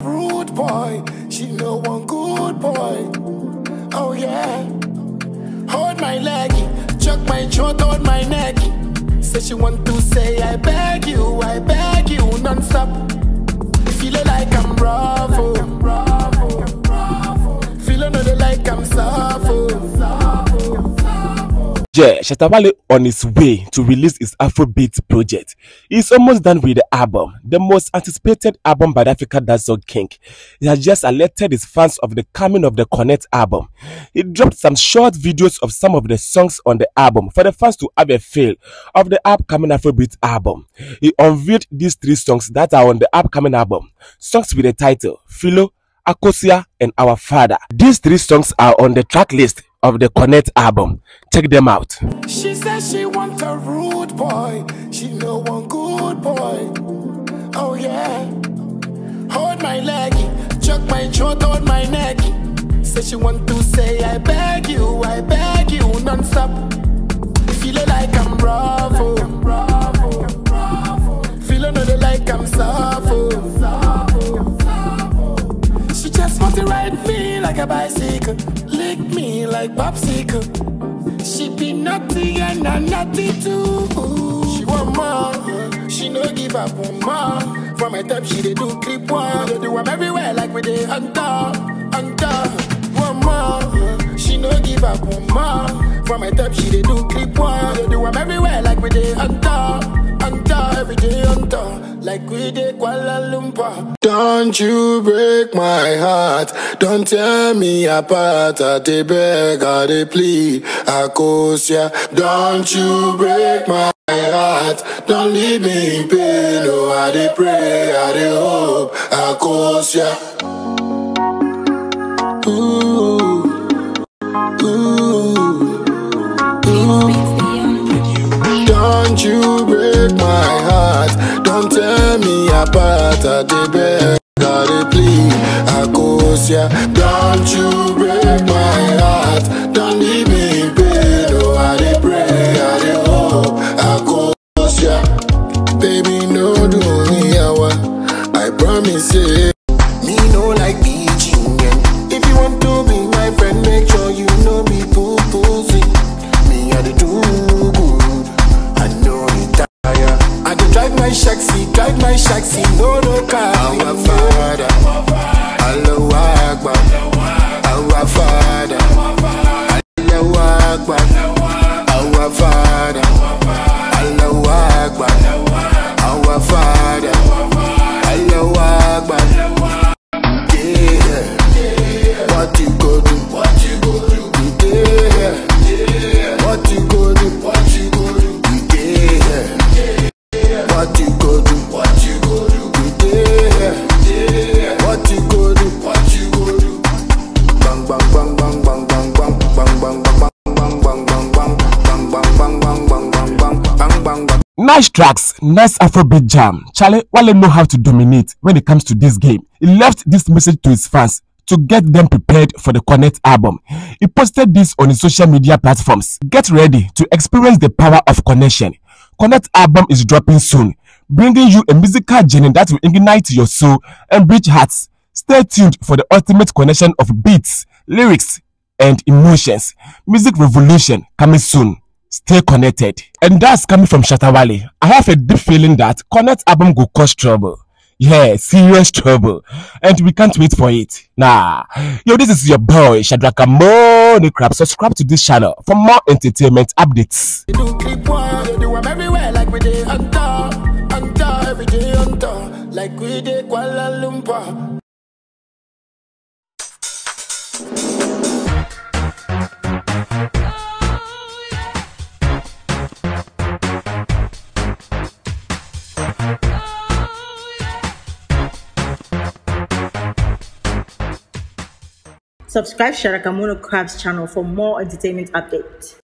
Rude boy, she know one good boy. Oh yeah. Hold my leggy, chuck my throat on my neck. Say she want to say I beg you, I beg Yeah, Shatta Wale on his way to release his Afrobeat project. He's almost done with the album, the most anticipated album by the Africa Dancehall King. He has just alerted his fans of the coming of the KONEKT album. He dropped some short videos of some of the songs on the album for the fans to have a feel of the upcoming Afrobeat album. He unveiled these three songs that are on the upcoming album. Songs with the title Filo, Akosua, and Our Father. These three songs are on the track list of the KONEKT album. Check them out. She says she wants a rude boy. She know one good boy. Oh yeah. Hold my leggy, chuck my throat, hold my necky. Say she want to say I beg you, I beg you non-stop. Feeling like I'm rough, oh. Feeling know they like I'm soft, oh. She just want to ride me like a bicycle, lick me like popsicle. She be naughty and I'm naughty too. She want more, she no give up on more. From my time she dey do clip one, they do 'em everywhere like we dey hunter, hunter. One more, she no give up on more. From my time she dey do clip one, they do 'em everywhere like we dey hunter, hunter. Every day hunter, like we dey Kuala Lumpur. Don't you break my heart, don't tear me apart. I dey beg, I dey plead, Akosua. Don't you break my heart, don't leave me in pain. Oh, I dey pray, I dey hope, Akosua. Ooh, ooh. Don't you I dey beg, I dey plead, Akosua. Don't you break my heart, don't leave me in pain. Oh, I dey pray, I dey hope, Akosua. Baby, no do me yawa. I promise. Me no like. If you want to be my friend, make sure you know me I do good. I know it. I dey drive my shaxi, drive my shaxi, no no car. Our father, Allahu Akbar. Our father, Akbar. Nice tracks, nice Afrobeat jam. Charlie Wale know how to dominate when it comes to this game. He left this message to his fans to get them prepared for the Connect album. He posted this on his social media platforms. Get ready to experience the power of connection. Connect album is dropping soon, bringing you a musical journey that will ignite your soul and bridge hearts. Stay tuned for the ultimate connection of beats, lyrics, and emotions. Music revolution coming soon. Stay connected. And that's coming from Shatawale. I have a deep feeling that Connect album will cause trouble. Yeah, serious trouble. And we can't wait for it. Nah. Yo, this is your boy, Shadraka Money Crab. Subscribe to this channel for more entertainment updates. Subscribe Shadrack Amonoo Crabe's channel for more entertainment updates.